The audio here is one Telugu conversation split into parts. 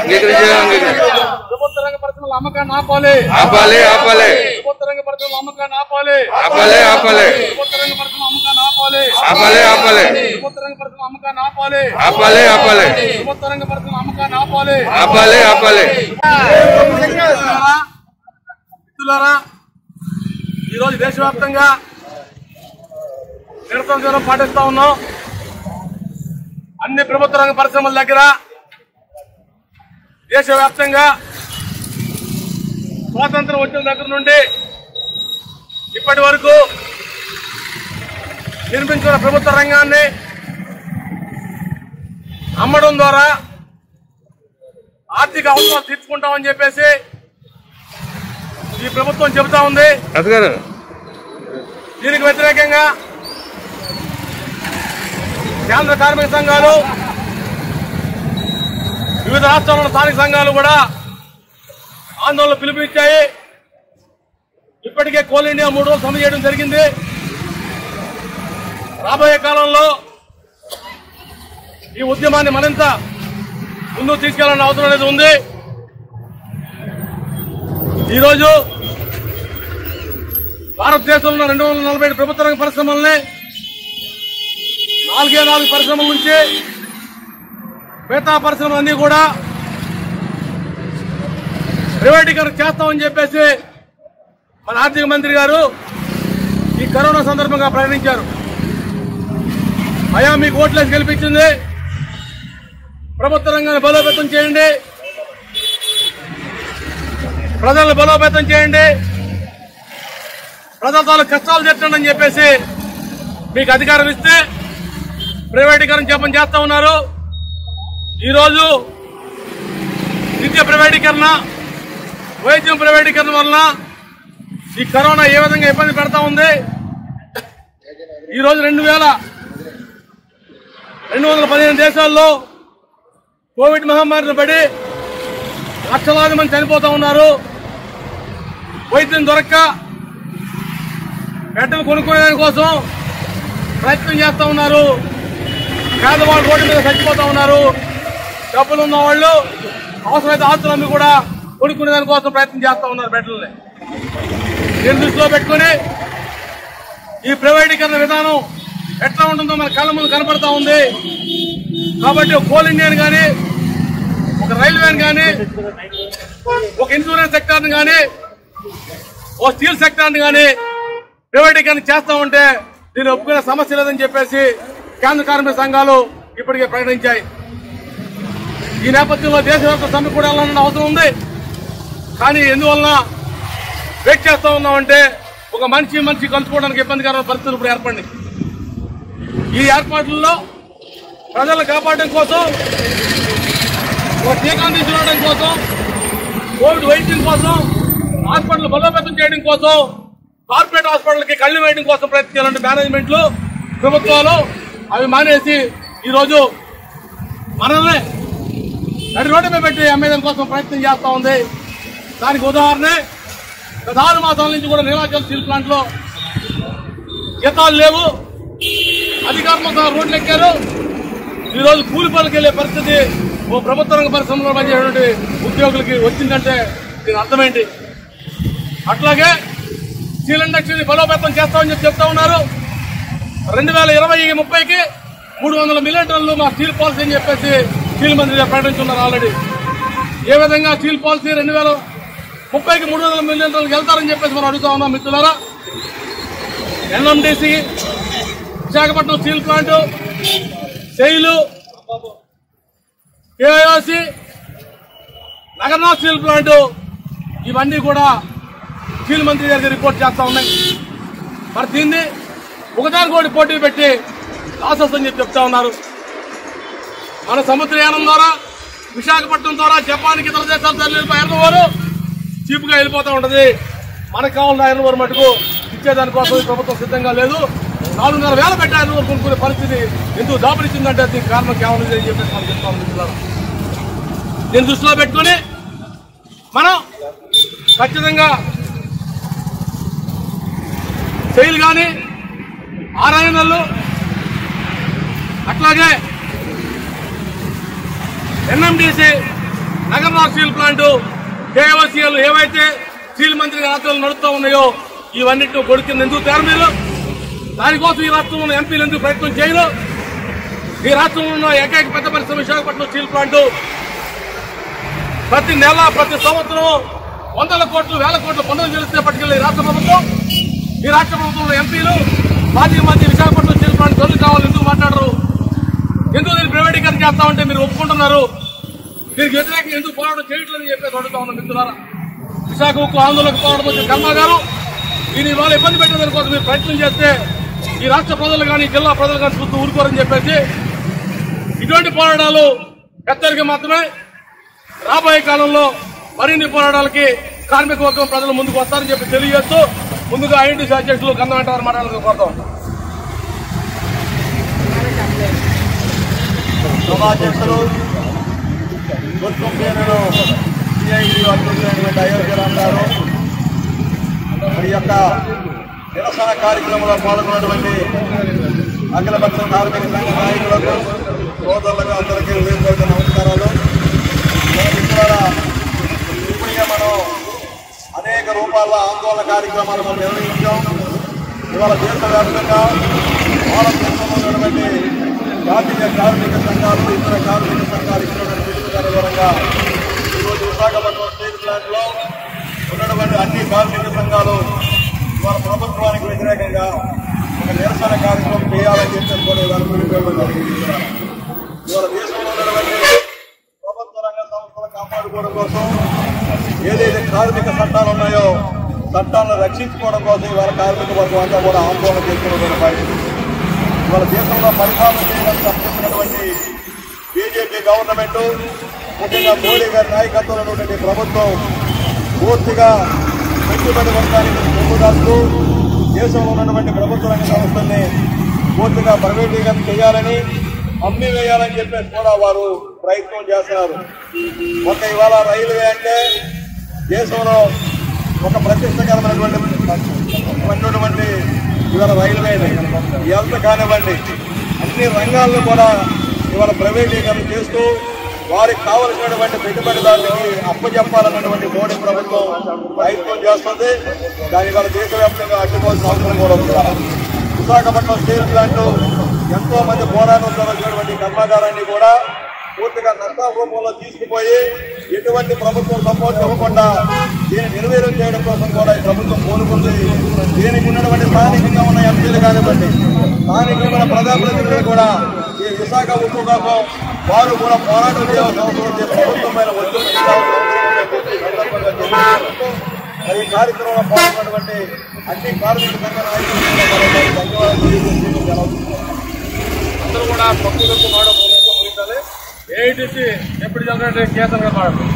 అంగీకరించాం. ప్రభుత్వ రంగ పరిశ్రమల అమ్మకాన్ని ఆపాలి. ఆపాలి ఆపాలి. ప్రభుత్వ రంగ పరిశ్రమల అమ్మకాన్ని ఆపాలి. ఆపాలి ఆపాలి. ప్రభుత్వ రంగ పరిశ్రమల అమ్మకాన్ని ఆపాలి. ఆపాలి ఆపాలి. ప్రభుత్వ రంగ పరిశ్రమల అమ్మకాన్ని ఆపాలి. ఆపాలి ఆపాలి. ప్రభుత్వ రంగ పరిశ్రమల అమ్మకాన్ని ఆపాలి. ఆపాలి ఆపాలి. మిత్రులారా ఈరోజు దేశవ్యాప్తంగా నిరసన పాటిస్తా ఉన్నాం. అన్ని ప్రభుత్వ రంగ పరిశ్రమల దగ్గర దేశవ్యాప్తంగా స్వాతంత్రం వచ్చిన దగ్గర నుండి ఇప్పటి వరకు నిర్మించిన ప్రభుత్వ రంగాన్ని అమ్మడం ద్వారా ఆర్థిక అవసరాలు తీర్చుకుంటామని చెప్పేసి ఈ ప్రభుత్వం చెబుతా ఉంది. దీనికి వ్యతిరేకంగా కేంద్ర కార్మిక సంఘాలు వివిధ రాష్ట్రాల స్థానిక సంఘాలు కూడా ఆందోళన పిలుపునిచ్చాయి. ఇప్పటికే కోల్ ఇండియా మూడు రోజులు సమ్మె చేయడం జరిగింది. రాబోయే కాలంలో ఈ ఉద్యమాన్ని మరింత ముందుకు తీసుకెళ్ళాలని అవసరం అనేది ఉంది. ఈరోజు భారతదేశంలో రెండు వందల నలభై ఏడు ప్రభుత్వ రంగ పరిశ్రమల్ని నాలుగే నాలుగు పరిశ్రమల నుంచి మిగతా పరిశ్రమలన్నీ కూడా ప్రైవేటీకరణ చేస్తామని చెప్పేసి మన ఆర్థిక మంత్రి గారు ఈ కరోనా సందర్భంగా ప్రకటించారు. అయా మీకు ఓట్లేసి గెలిపించింది. ప్రభుత్వ రంగాన్ని బలోపేతం చేయండి. ప్రజలను బలోపేతం చేయండి. ప్రజల తాలూకు కష్టాలు తెచ్చండి అని చెప్పేసి మీకు అధికారం ఇస్తే ప్రైవేటీకరణ చెప్పని చేస్తా ఉన్నారు. ఈరోజు విద్య ప్రైవేటీకరణ వైద్యం ప్రైవేటీకరణ వలన ఈ కరోనా ఏ విధంగా ఇబ్బంది పెడతా ఉంది? ఈరోజు రెండు వేల రెండు వందల పదిహేను దేశాల్లో కోవిడ్ మహమ్మారిని పడి లక్షలాది మంది చనిపోతూ ఉన్నారు. వైద్యం దొరక్క బెడ్డలు కొనుక్కునే కోసం ప్రయత్నం చేస్తూ ఉన్నారు. పేదవాళ్ళు రోడ్డు మీద చచ్చిపోతూ ఉన్నారు. డబ్బులు ఉన్న వాళ్ళు అవసరమైతే ఆస్తులు కూడా కొనుక్కునే దానికోసం ప్రయత్నం చేస్తా ఉన్నారు బెడ్లని దీన్ని దృష్టిలో పెట్టుకుని ఈ ప్రైవేటీకరణ విధానం ఎట్లా ఉంటుందో మన కళ్ళ ముందు కనపడతా ఉంది. కాబట్టి ఒక కోల్ ఇండియాని కానీ ఒక రైల్వేని కానీ ఒక ఇన్సూరెన్స్ సెక్టార్ని కానీ ఓ స్టీల్ సెక్టార్ని కానీ ప్రైవేటీకరణ చేస్తా ఉంటే దీన్ని ఒప్పుకునే సమస్య లేదని చెప్పేసి కేంద్ర కార్మిక సంఘాలు ఇప్పటికే ప్రకటించాయి. ఈ నేపథ్యంలో దేశవ్యాప్త సమ్మె కూడా వెళ్ళాలన్న అవసరం ఉంది. కానీ ఎందువలన వెయిట్ చేస్తూ ఉన్నామంటే ఒక మనిషి మనిషి కలుసుకోవడానికి ఇబ్బందికరమైన పరిస్థితులు ఇప్పుడు ఏర్పడి ఈ ఏర్పాట్లలో ప్రజలను కాపాడడం కోసం ఒక టీకా అందించడం కోసం కోవిడ్ వైద్యం కోసం హాస్పిటల్ బలోపేతం చేయడం కోసం కార్పొరేట్ హాస్పిటల్కి కళ్ళు వేయడం కోసం ప్రయత్నించాలంటే మేనేజ్మెంట్లు ప్రభుత్వాలు అవి మానేసి ఈరోజు మనల్ని నడి రోడ్డు మీద పెట్టి అమ్మేయడం కోసం ప్రయత్నం చేస్తూ ఉంది. దానికి ఉదాహరణ గత ఆరు మాసాల నుంచి కూడా నీలాచల్ స్టీల్ ప్లాంట్లో జీతాలు లేవు. అధికారులు రోడ్లు ఎక్కారు ఈ రోజు కూలి పనులకు వెళ్ళే పరిస్థితి ఓ ప్రభుత్వ రంగ పరిశ్రమలో పనిచేసినటువంటి ఉద్యోగులకి వచ్చిందంటే దీని అర్థమేంటి? అట్లాగే స్టీల్ ఇండస్ట్రీని బలోపేతం చేస్తామని చెప్పి చెప్తా ఉన్నారు. రెండు వేల ఇరవై ముప్పైకి మూడు వందల మిలియన్ టన్నులు మా స్టీల్ పాలసీ అని చెప్పేసి స్టీల్ మంత్రిగా ప్రకటించున్నారు ఆల్రెడీ. ఏ విధంగా స్టీల్ పాలసీ రెండు వేల ముప్పైకి మూడు వందల మిలియన్ టన్నులు వెళ్తారని చెప్పేసి మనం అడుగుతా ఉన్నాం మిత్రులారా. NMDC Visakhapatnam steel plant SAIL కేఐఆర్సి Nagarnath steel plant ఇవన్నీ కూడా స్టీల్ మంత్రి గారికి రిపోర్ట్ చేస్తా ఉన్నాయి. మరి దీన్ని ఒకదానికి ఒకటి పోటీ పెట్టి లాసెస్ అని చెప్పి చెప్తా ఉన్నారు. మన సముద్రయానం ద్వారా విశాఖపట్నం ద్వారా జపాన్కి ఇతర దేశాలు తరలిపోయి ఐరన్ ఓరు చీప్గా వెళ్ళిపోతూ ఉంటుంది మనకు కావాలన్న ఐరన్ మటుకు ఇచ్చేదానికోసం ఈ ప్రభుత్వం సిద్ధంగా లేదు నాలుగున్నర వేల పెట్టి ఐరన్ కొనుక్కునే పరిస్థితి ఎందుకు దాపరిచిందంటే దీనికి కారణం కేవలం అని చెప్పేసి మనం చెప్తాం మిత్రులారా. దీన్ని దృష్టిలో పెట్టుకుని మనం ఖచ్చితంగా సెయిల్ కానీ ఆరాయణలు అట్లాగే NMDC Nagarnath steel plant KOCL ఏవైతే స్టీల్ మంత్రి ఆధ్వర్యంలో నడుస్తూ ఉన్నాయో ఇవన్నిటిని కొడుకుని ఎందుకు తేరు మీరు? దానికోసం ఈ రాష్ట్రంలో ఉన్న ఎంపీలు ఎందుకు ప్రయత్నం చేయరు? ఈ రాష్ట్రంలో ఉన్న ఏకైక పెద్ద పరిశ్రమ విశాఖపట్నం స్టీల్ ప్లాంట్. ప్రతి నెల ప్రతి సంవత్సరం వందల కోట్లు వేల కోట్లు పనులు చెల్లిస్తే పట్టుకెళ్ళి ఈ రాష్ట్ర ప్రభుత్వం. ఈ రాష్ట్ర ప్రభుత్వంలో ఎంపీలు మాజీ మాజీ విశాఖపట్నం స్టీల్ ప్లాంట్ గొర్రెలు కావాలి ఎందుకు మాట్లాడరు? ఎందుకు దీన్ని ప్రైవేటీకరణ చేస్తామంటే మీరు ఒప్పుకుంటున్నారు? దీనికి వ్యతిరేకంగా ఎందుకు పోరాటం చేయట్లేదని చెప్పేసి అడుగుతా ఉన్నాం మిత్రులారా. విశాఖ ఉక్కు ఆందోళనకు పోరాటం వచ్చిన కర్మ గారు దీని ఇవాళ ఇబ్బంది పెట్టేదాని కోసం మీరు ప్రయత్నం చేస్తే ఈ రాష్ట్ర ప్రజలు కానీ జిల్లా ప్రజలు కానీ చూస్తూ ఊరుకోరని చెప్పేసి ఇటువంటి పోరాటాలు హెచ్చరిక మాత్రమే. రాబోయే కాలంలో మరిన్ని పోరాటాలకి కార్మిక వర్గం ప్రజలు ముందుకు వస్తారని చెప్పి తెలియజేస్తూ ముందుగా ఐఎన్టీసీ అధ్యక్షులు గంధం వెంటారు మాట్లాడాలని కోరుతాం సభాధ్యక్షులు గుర్తం పేరును సిఐడి అధ్యక్షులైనటువంటి అయోధ్యరామ్ గారు మరి యొక్క నిరసన కార్యక్రమంలో పాల్గొన్నటువంటి అఖిలపక్ష కార్మిక సంఘ నాయకులకు సోదరులకు అందరికీ ఉదయపూర్వక నమస్కారాలు మన మిత్రులారా, ఇప్పటికే మనం అనేక రూపాల ఆందోళన కార్యక్రమాలు మనం నిర్వహించాం. ఇవాళ దేశవ్యాప్తంగా భారతదేశంలో ఉన్నటువంటి జాతీయ కార్మిక సంఘాలు ఇతర కార్మిక సంఘాలు ఇచ్చినటువంటి పిలుపుకి అనుగుణంగా ఈరోజు విశాఖపట్నం స్టీల్ ప్లాంట్లో ఉన్నటువంటి అన్ని కార్మిక సంఘాలు ఇవాళ ప్రభుత్వానికి వ్యతిరేకంగా ఒక నిరసన కార్యక్రమం చేయాలని చెప్పి కూడా ఇవాళ పిలుపుకోవడం జరిగింది ఇవాళ దేశంలో ఉన్నటువంటి ప్రభుత్వ రంగ సంస్థలు కాపాడుకోవడం కోసం ఏదైతే కార్మిక చట్టాలు ఉన్నాయో చట్టాలను రక్షించుకోవడం కోసం ఇవాళ కార్మిక వర్గం అంతా కూడా ఆందోళన చేస్తున్నటువంటి పరిస్థితి. ఇవాళ దేశంలో పరిపాలన చేయడానికి తప్పించినటువంటి బీజేపీ గవర్నమెంట్ ముఖ్యంగా మోడీ గారి నాయకత్వంలో ఉన్నటువంటి ప్రభుత్వం పూర్తిగా పెట్టుబడి వర్గానికి పొందుదాస్తూ దేశంలో ఉన్నటువంటి ప్రభుత్వ రంగ సంస్థల్ని పూర్తిగా ప్రైవేటీకరణ చేయాలని అమ్మి వేయాలని చెప్పేసి కూడా వారు ప్రయత్నం చేస్తున్నారు. ఒక ఇవాళ రైల్వే అంటే దేశంలో ఒక ప్రతిష్టకరమైనటువంటి ఇవాళ రైల్వే. ఎంత కానివ్వండి అన్ని రంగాల్లో కూడా ఇవాళ ప్రైవేటీకరణ చేస్తూ వారికి కావలసినటువంటి పెట్టుబడిదారులకి అప్పచెప్పాలన్నటువంటి మోడీ ప్రభుత్వం ప్రయత్నం చేస్తుంది. దాని వల్ల దేశవ్యాప్తంగా అడ్డుకోవాల్సిన అవసరం కూడా ఉంది. విశాఖపట్నం స్టీల్ ప్లాంట్ ఎంతో మంది పోరాటంతో వచ్చినటువంటి కర్మాగారాన్ని కూడా పూర్తిగా నష్టా రూపంలో తీసుకుపోయి ఎటువంటి ప్రభుత్వం సపోర్ట్ ఇవ్వకుండా దీన్ని నిర్వీర్యం చేయడం కోసం కూడా ఈ ప్రభుత్వం కోరుకుంది దీనికి ఉన్నటువంటి స్థానికంగా ఉన్న ఎంపీలు కానివ్వండి స్థానికంగా ప్రజాప్రతినిధులు కూడా ఈ విశాఖ ఉక్కు కోసం వారు కూడా పోరాటం చేయాల్సిన అవసరం ఉంది. ఒత్తిడి ఈ కార్యక్రమంలో పాల్గొన్నటువంటి అన్ని కార్మిక సంఘ నాయకులు ధన్యవాదాలు అందరూ కూడా పక్కులకు మాడడం ఏఐటీసీ ఎప్పుడు జనరేటర్ కేంద్రం గారు మాట్లాడు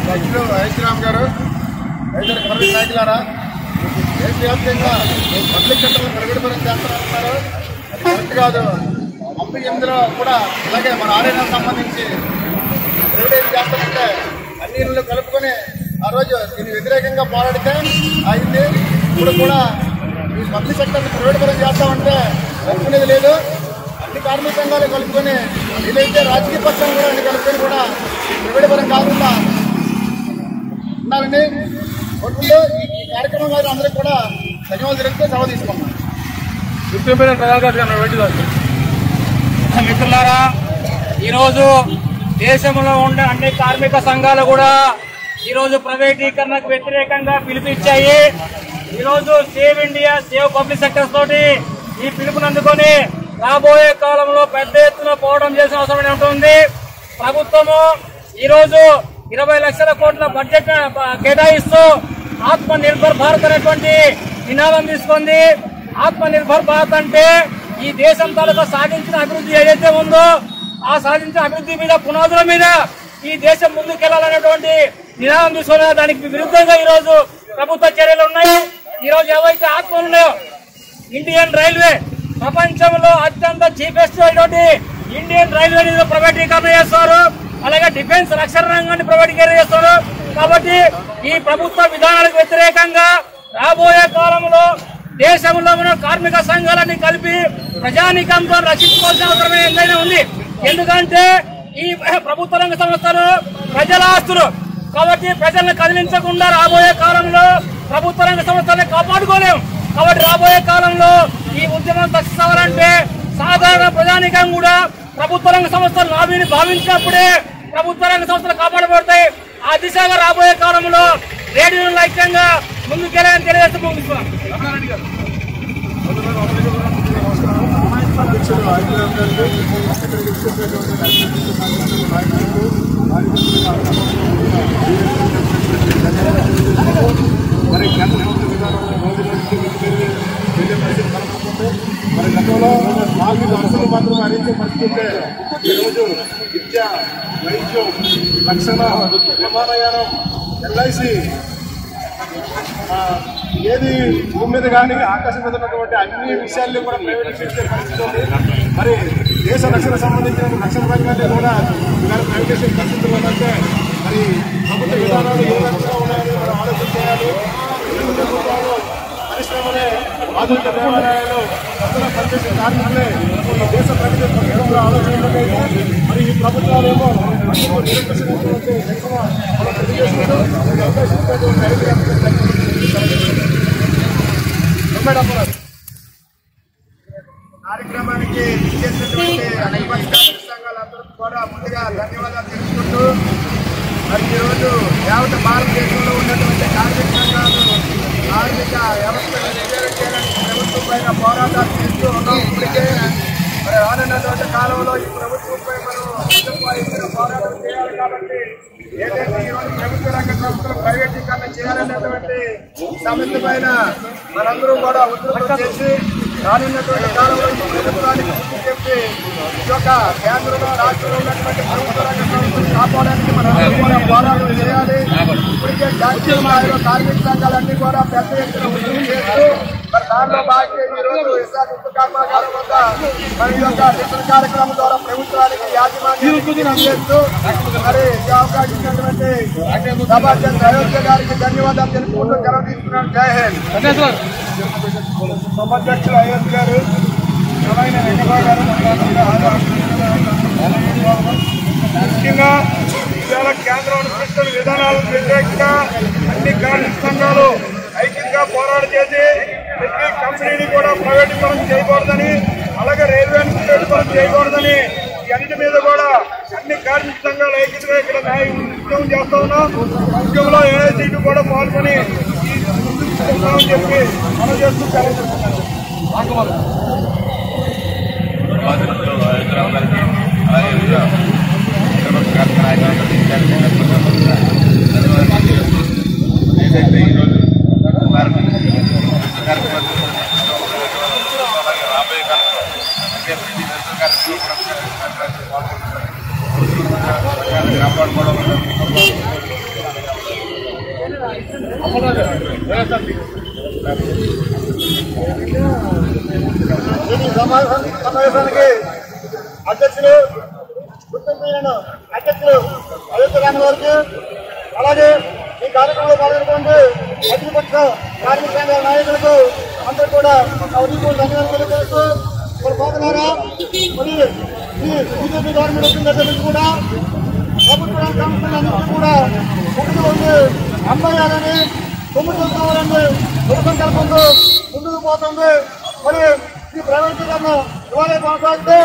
అధ్యక్షులు వైశ్రామ్ గారు రైతుల కార్మిక నాయకులారా దేశవ్యాప్తంగా పబ్లిక్ సెంటర్లు ప్రకటన చేస్తారంటున్నారు. కరెక్ట్ కాదు. ముప్పై ఎనిమిదిలో కూడా అలాగే మన ఆర్ఎన్ఎం సంబంధించి ప్రైవేటైజ్ చేస్తామంటే అన్ని ఇళ్ళు కలుపుకొని ఆ రోజు దీనికి వ్యతిరేకంగా పోరాడితే అయింది. ఇప్పుడు కూడా ఈ పబ్లిక్ సెక్టర్ని ప్రైవేట్ పరం చేస్తామంటే కలుపుకునేది లేదు. అన్ని కార్మిక సంఘాలు కలుపుకొని ఏదైతే రాజకీయ పక్షాలు కూడా అన్ని కలుపుకొని కూడా ప్రైవేట్ పరం కాకుండా ఉన్నారని ఈ కార్యక్రమం కాదు అందరికీ కూడా ధన్యవాదాలు జరిగితే సెలవు తీసుకున్నాం గుర్తింపు ప్రజలు గారు మిత్రులారా ఈరోజు దేశంలో ఉండే అన్ని కార్మిక సంఘాలు కూడా ఈరోజు ప్రైవేటీకరణకు వ్యతిరేకంగా పిలిపిచ్చాయి ఈరోజు save India save public sectors తోటి ఈ పిలుపుని అందుకొని రాబోయే కాలంలో పెద్ద ఎత్తున పోవడం చేసిన అవసరం ఉంటుంది. ప్రభుత్వము ఈరోజు ఇరవై లక్షల కోట్ల బడ్జెట్ కేటాయిస్తూ ఆత్మ నిర్భర్ భారత్ అనేటువంటి నినాదం తీసుకుంది. ఆత్మ నిర్భర్ భారత్ అంటే ఈ దేశం తాలూకా సాధించిన అభివృద్ధి ఏదైతే ఉందో ఆ సాధించిన అభివృద్ధి మీద పునాదుల మీద ఈ దేశం ముందుకెళ్ళాలనేటువంటి నినాదం తీసుకున్న దానికి విరుద్ధంగా ఈ రోజు ప్రభుత్వ చర్యలు ఉన్నాయి. ఈ రోజు ఏవైతే ఆత్మలు ఉన్నాయో ఇండియన్ రైల్వే ప్రపంచంలో అత్యంత చీపెస్ట్ అయినటువంటి ఇండియన్ రైల్వే ప్రైవేటీకరణ చేస్తారు. అలాగే డిఫెన్స్ రక్షణ రంగాన్ని ప్రైవేటీకరణ చేస్తారు. కాబట్టి ఈ ప్రభుత్వ విధానాలకు వ్యతిరేకంగా రాబోయే కాలంలో దేశంలో ఉన్న కార్మిక సంఘాలన్నీ కలిపి ప్రజానికంతో రక్షించుకోవాల్సిన అవసరం ఎంతైనా ఉంది. ఎందుకంటే ఈ ప్రభుత్వ రంగ సంస్థలు ప్రజల ఆస్తులు. కాబట్టి ప్రజలను కదిలించకుండా రాబోయే కాలంలో ప్రభుత్వ రంగ సంస్థల్ని కాపాడుకోలేము కాబట్టి రాబోయే కాలంలో ఈ ఉద్యమం సక్సెస్ సాధారణ ప్రజానికం కూడా ప్రభుత్వ రంగ సంస్థలు లాభీని భావించినప్పుడే ప్రభుత్వ రంగ సంస్థలు కాపాడబడతాయి. ఆ దిశగా రాబోయే కాలంలో రేడియోలను ఐక్యంగా ముందుకెళ్ళాలని తెలియజేస్తూ ముగిస్తున్నాం అధ్యక్షుడు ఆదిరామ్ గారికి ఇక్కడికి నాయకులకు మరి గత మరి గతంలో నాలుగు లక్షలు మాత్రం అందించే పరిస్థితి ఈరోజు విద్య వైద్యం రక్షణ విమానయానం ఎల్ఐసి ఏది భూమి మీద కానీ ఆకాశం మీద ఉన్నటువంటి అన్ని విషయాల్లో కూడా ప్రైవేట్ చేసే పరిస్థితి ఉంది మరి దేశ రక్షణ సంబంధించిన రక్షణ రంగాన్ని కూడా ఇవాళ ప్రైవేటైజేషన్ పరిస్థితులు ఉందంటే మరి ప్రభుత్వ విధానాలు ఏ రకంగా ఉన్నాయని మనం ఆలోచన చేయాలి? ఆధునిక దేవాలయాలు అందులో పనిచేసే కార్మికులే ఈ దేశ ప్రగతి ప్రభుత్వంలో ఆలోచనలకైతే మరి ఈ ప్రభుత్వాలేమో కార్యక్రమానికి ఇచ్చేసినటువంటి అన్ని కార్మిక సంఘాలందరికీ కూడా ముందుగా ధన్యవాదాలు తెలుసుకుంటూ మరి ఈరోజు యావత్ భారతదేశంలో ఉన్నటువంటి కార్మిక సంఘాలు కార్మిక వ్యవస్థను నిర్వీర్యం చేయడానికి ప్రభుత్వం పైన పోరాటాలు చేస్తూ ఉన్నాం ఇప్పటికే మరి రానున్నటువంటి కాలంలో ఈ ప్రభుత్వంపై మనం పోరాటం చేయాలి కాబట్టి ఏదైతే ఈరోజు ప్రభుత్వ రంగ సంస్థలు ప్రైవేటీకరణ చేయాలనేటువంటి సమస్య పైన మనందరూ కూడా ఉద్యోగం చేసి రానున్నటువంటి కాలంలో ఈ ప్రభుత్వానికి చెప్పి ఈ యొక్క కేంద్రంలో రాష్ట్రంలో ఉన్నటువంటి ప్రభుత్వ రంగ సంస్థలు కాపాడడానికి మనందరూ కూడా పోరాటం చేయాలి. ఇప్పటికే జాతీయ స్థాయిలో కార్మిక సంఘాలన్నీ కూడా పెద్ద ఎత్తున ఉద్యోగం చేస్తూ దానిలో భాగంగా ఈ రోజు విశాఖ ఉక్కు కర్మాగారం వద్ద మరి ఈ యొక్క నిరసన కార్యక్రమం ద్వారా ప్రభుత్వానికి యాజమాన్యానికి అందజేస్తూ మరి ఈ అవకాశం ఇచ్చినటువంటి సభాధ్యక్ష అయోధ్య గారికి ధన్యవాదాలు తెలుపుకుంటూ సెలవు తీసుకున్నాను జై హింద్ సభాధ్యక్షులు అయోధ్య గారు అలాగే వెంకటరావు గారు ముఖ్యంగా ఇవాళ కేంద్రం అనుసరిస్తున్న విధానాలకు వ్యతిరేకంగా అన్ని కార్మిక సంఘాలు ఐక్యంగా పోరాటం చేసి ప్రతి కంపెనీని కూడా ప్రైవేటీకరణ చేయకూడదని అలాగే రైల్వే ప్రైవేటీకరణ చేయకూడదని ఈ అన్నిటి మీద కూడా అన్ని కార్మిక సంఘాలు ఐక్యంగా ఇక్కడ న్యాయ ఉద్యమం చేస్తా ఉన్నాం. ఉద్యమంలో ఏఐసీటీ కూడా పాల్గొని ఈ చెప్పి మనం చేస్తూ సెలవు ఏదైతే ఈరోజు రాబోయే కాలంలో ప్రతి దశ కార్యక్రమం కాపాడుకోవడం ఈ సమావేశం- సమావేశానికి అధ్యక్షులు గుర్తింపు అధ్యక్షులు అయోధ్య రామ గారికి అలాగే ఈ కార్యక్రమంలో పాల్గొనటువంటి ప్రతిపక్ష కార్మిక సంఘాల నాయకులకు అందరూ కూడా నా ధన్యవాదాలు తెలుస్తూ మరి పోతున్నారా? మరి ఈ బీజేపీ గవర్నమెంట్ వచ్చిన దగ్గర నుంచి కూడా ప్రభుత్వ సంస్థలన్నింటినీ కూడా ముందుకు ఉంది. అమ్మయ్యాలని తొమ్మిది కావాలని దృఢసంకల్పంతో ముందుకు పోతుంది. మరి ఈ ప్రైవేటీకరణ ఇవాళ కొనసాగితే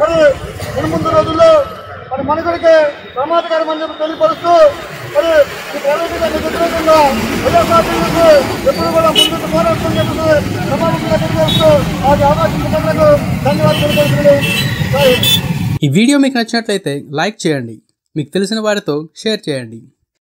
మరి మున్ముందు రోజుల్లో మరి మనుషులకి ప్రమాదకరమని చెప్పి తెలియపరుస్తూ మరి ఈ ప్రైవేటీకరణ వ్యతిరేకంగా వైఎస్ఆర్సీపీకి ఎప్పుడు కూడా ముందుకు పోరాడుతుంది చెప్పి సమావేశంగా తెలియజేస్తూ వారి అవకాశం ఇచ్చినందుకు ధన్యవాదాలు తెలియజేస్తున్నాను ఈ వీడియో మీకు నచ్చినట్లయితే లైక్ చేయండి. మీకు తెలిసిన వారితో షేర్ చేయండి.